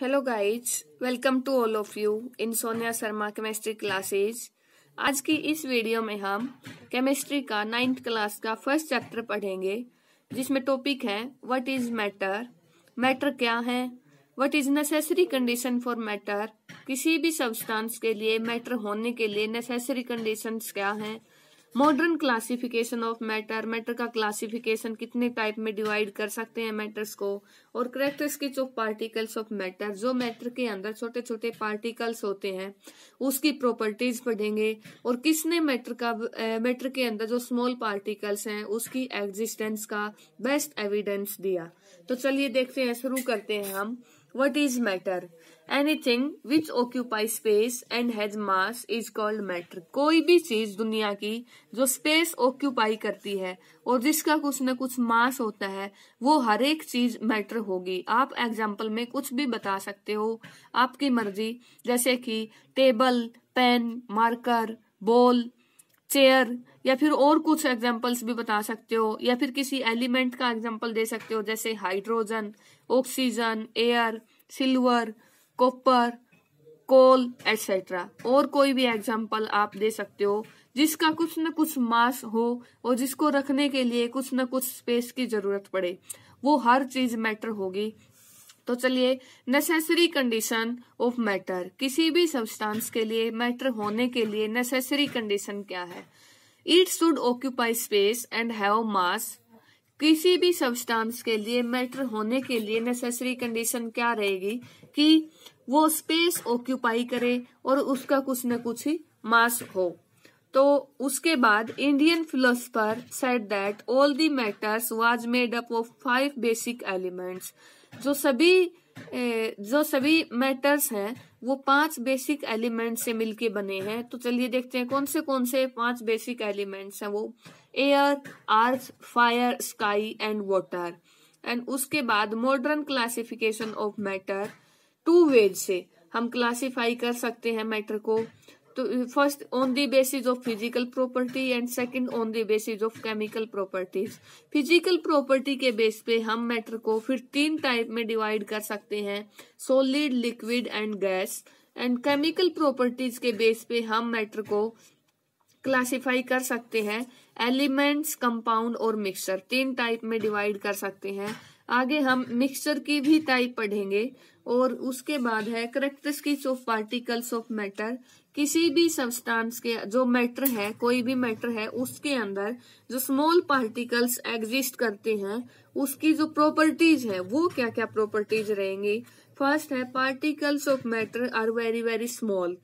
Hello guys welcome to all of you in Sonia Sharma chemistry classes आज की इस video में हम केमिस्ट्री का नाइन्थ क्लास का फ़र्स्ट चैप्टर पढ़ेंगे, जिसमें टॉपिक है व्हाट इज़ मैटर मैटर क्या है? What is necessary condition for matter किसी भी सब्सटेंस के लिए मैटर होने के लिए नेसेसरी कंडीशंस क्या हैं? Modern classification of matter matter का क्लासिफिकेशन कितने टाइप में डिवाइड कर सकते हैं मैटर्स को? और characteristics of particles of matter जो मैटर के अंदर छोटे छोटे पार्टिकल्स होते हैं, उसकी प्रॉपर्टीज़ पढ़ेंगे और किसने मैटर का मैटर के अंदर जो स्मॉल पार्टिकल्स हैं, उसकी एग्जिस्टेंस का बेस्ट एविडेंस दिया। तो चलिए देखते हैं, शुरू करते हैं हम। What is matter anything which occupy space and has mass is called matter कोई भी चीज़ दुनिया की जो स्पेस ऑक्यूपाई करती है और जिसका कुछ न कुछ मास होता है, वो हर एक चीज़ मैटर होगी। आप एग्ज़ाम्पल में कुछ भी बता सकते हो। आपकी मर्ज़ी, जैसे कि table pen marker ball chair या फिर और कुछ एग्जाम्पल्स भी बता सकते हो, या फिर किसी एलिमेंट का एग्ज़ाम्पल दे सकते हो, जैसे hydrogen oxygen air silver copper coal etcetera और कोई भी एग्ज़ाम्पल आप दे सकते हो, जिसका कुछ न कुछ मास हो और जिसको रखने के लिए कुछ न कुछ स्पेस की ज़रूरत पड़े, वो हर चीज़ मैटर होगी। तो चलिए नेसेसरी कंडीशन ऑफ़ मैटर किसी भी सब्सटेंस के लिए मैटर होने के लिए नेसेसरी कंडीशन क्या है? It should occupy space and have mass किसी भी सब्सटेंस के लिए मैटर होने के लिए नेसेसरी कंडीशन क्या रहेगी? कि वो स्पेस ऑक्यूपाई करे और उसका कुछ न कुछ मास हो। तो उसके बाद Indian philosopher said that all the matters was made up of five basic elements जो सभी जो सभी मैटर्स हैं, वो पाँच बेसिक एलिमेंट से मिलके बने हैं। तो चलिए देखते हैं कौन से कौन से पाँच बेसिक एलिमेंट्स हैं वो। Air earth fire sky and water and उसके बाद modern classification of matter two ways से हम क्लासिफाई कर सकते हैं मैटर को। तो first on the basis of physical property and second on the basis of chemical properties physical property के बेस पे हम मैटर को फिर तीन टाइप में डिवाइड कर सकते हैं solid liquid and gas and chemical properties के बेस पे हम मैटर को क्लासिफाई कर सकते हैं एलिमेंट्स कंपाउंड और मिक्सचर तीन टाइप में डिवाइड कर सकते हैं आगे हम मिक्सचर की भी टाइप पढ़ेंगे और उसके बाद है characteristics of particles of matter किसी भी सब्सटेंस के जो मैटर है, कोई भी मैटर है, उसके अंदर जो स्मॉल पार्टिकल्स एग्जिस्ट करते हैं, उसकी जो प्रॉपर्टीज़ है, वो क्या क्या प्रॉपर्टीज़ रहेंगी? फ़र्स्ट है particles of matter are very very small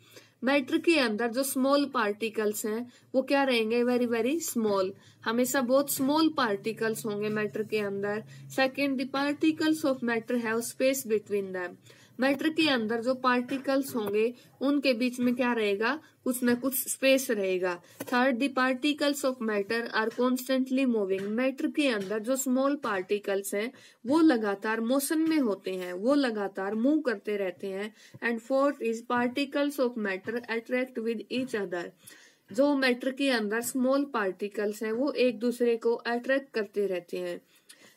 matter के अंदर जो स्मॉल पार्टिकल्स हैं, वो क्या रहेंगे? वेरी वेरी स्मॉल हमेशा बहुत स्मॉल पार्टिकल्स होंगे मैटर के अंदर. Second the particles of matter have space between them matter के अंदर जो पार्टिकल्स होंगे, उनके बीच में क्या रहेगा? कुछ न कुछ स्पेस रहेगा। Third the particles of matter are constantly moving matter के अंदर जो स्मॉल पार्टिकल्स हैं, वो लगातार मोशन में होते हैं, वो लगातार मूव करते रहते हैं। And fourth is particles of matter attract with each other जो मैटर के अंदर स्मॉल पार्टिकल्स हैं, वो एक दूसरे को अट्रैक्ट करते रहते हैं।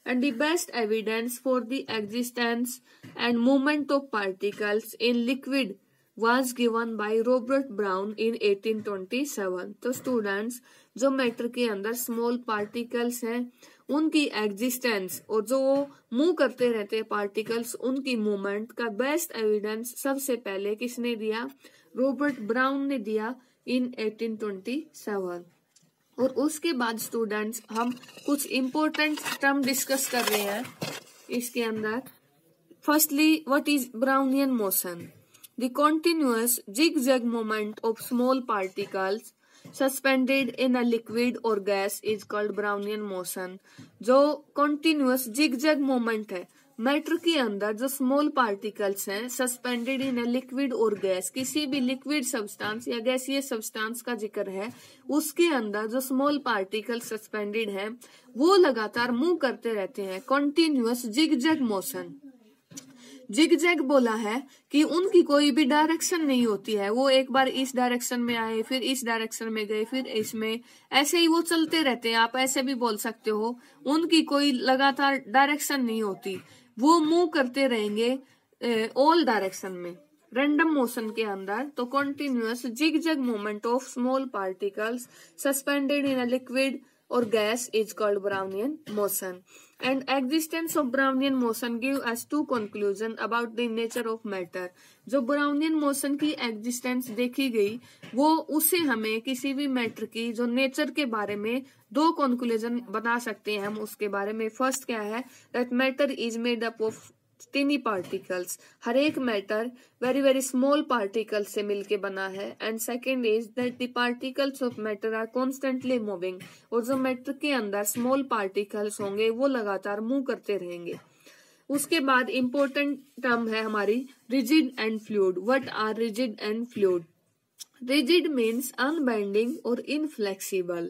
And the best evidence for the existence and movement of particles in liquid was given by Robert Brown in 1827. तो स्टूडेंट्स जो मैटर के अंदर स्मॉल पार्टिकल्स हैं, उनकी एग्जिस्टेंस और जो मूव करते रहते हैं पार्टिकल्स उनकी मूवमेंट का बेस्ट एविडेंस सबसे पहले किसने दिया रॉबर्ट ब्राउन ने दिया इन 1827 और उसके बाद स्टूडेंट्स हम कुछ इम्पोर्टेंट टर्म डिस्कस कर रहे हैं इसके अंदर। Firstly what is Brownian motion the continuous zig zag moment of small particles suspended in a liquid और gas is called Brownian motion जो कॉन्टिन्यूअस जिग जग मोमेंट है। मैटर के अंदर जो स्मॉल पार्टिकल्स हैं सस्पेंडेड इन अ लिक्विड और gas किसी भी लिक्विड सब्सटेंस या गैसीय सब्सटेंस का ज़िक्र है, उसके अंदर जो स्मॉल पार्टिकल सस्पेंडेड है, वो लगातार मूव करते रहते हैं continuous zig zag motion zig zag बोला है कि उनकी कोई भी डायरेक्शन नहीं होती है, वो एक बार इस डायरेक्शन में आए, फिर इस डायरेक्शन में गए, फिर इसमें, ऐसे ही वो चलते रहते हैं, आप ऐसे भी बोल सकते हो, उनकी कोई लगातार डायरेक्शन नहीं होती। वो मूव करते रहेंगे ऑल डायरेक्शन में रैंडम मोशन के अंदर तो continuous zig zag movement of small particles suspended in a liquid or gas is called Brownian motion. And existence of Brownian motion give us two conclusion about the nature of matter. जो Brownian motion की existence देखी गई वो उसे हमें किसी भी matter की जो नेचर के बारे में दो कंक्लूजन बना सकते हैं हम उसके बारे में फ़र्स्ट क्या है that matter is made up of tiny particles हर एक matter very very small particle से मिलके बना है. And second is that the particles of matter are constantly moving और जो मैटर के अंदर स्मॉल पार्टिकल्स होंगे, वो लगातार मूव करते रहेंगे. उसके बाद इम्पोर्टेंट टर्म है हमारी rigid and fluid what are rigid and fluid rigid means unbending और इनफ्लेक्सिबल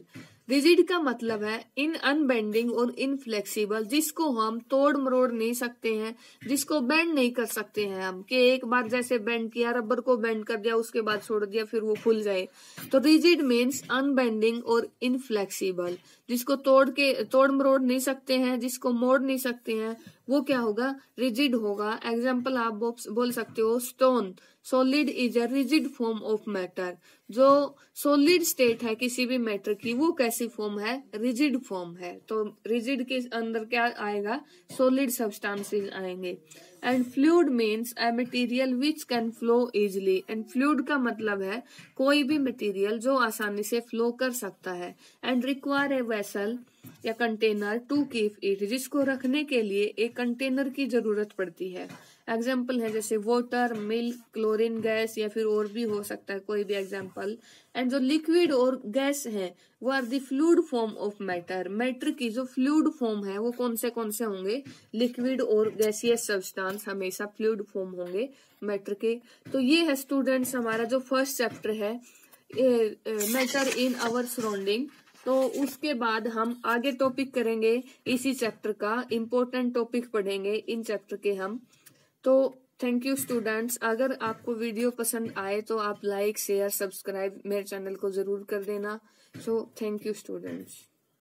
रिजिड का मतलब है इन अनबेंडिंग और इनफ्लेक्सिबल जिसको हम तोड़ मरोड़ नहीं सकते हैं, जिसको बेंड नहीं कर सकते हैं हम, कि एक बार जैसे बेंड किया रबर को बेंड कर दिया, उसके बाद छोड़ दिया, फिर वो खुल जाए। तो रिजिड मीन्स अनबेंडिंग और इनफ्लेक्सिबल जिसको तोड़ के, तोड़ मरोड़ नहीं सकते हैं, जिसको मोड़ नहीं सकते हैं, वो क्या होगा? रिजिड होगा। एग्ज़ाम्पल आप बोल सकते हो stone solid is a rigid form of matter जो सॉलिड स्टेट है किसी भी मैटर की, वो कैसी फॉर्म है? रिजिड फॉर्म है। तो रिजिड के अंदर क्या आएगा? सॉलिड सब्सटेंसेस आएँगे। And fluid means a material which can flow easily and fluid का मतलब है कोई भी मटेरियल जो आसानी से फ्लो कर सकता है। एंड रिक्वायर ए वेसल या कंटेनर टू कीप इट, जिसको रखने के लिए एक कंटेनर की ज़रूरत पड़ती है। एग्ज़ाम्पल है जैसे वाटर मिल्क क्लोरीन गैस या फिर और भी हो सकता है, कोई भी एग्ज़ाम्पल एंड जो लिक्विड और गैस है, वो are the fluid form of matter matter की जो फ्लूड फॉर्म है, वो कौन से कौन से होंगे? लिक्विड और गैसियस सब्सटेंस हमेशा फ्लूड फॉर्म होंगे मैटर के। तो ये है स्टूडेंट्स हमारा जो फ़र्स्ट चैप्टर है मैटर इन आवर सराउंडिंग तो उसके बाद हम आगे टॉपिक करेंगे। इसी चैप्टर का इम्पोर्टेंट टॉपिक पढ़ेंगे। इन चैप्टर के हम। तो थैंक यू स्टूडेंट्स अगर आपको वीडियो पसंद आए तो आप लाइक शेयर सब्सक्राइब मेरे चैनल को ज़रूर कर देना। So thank you students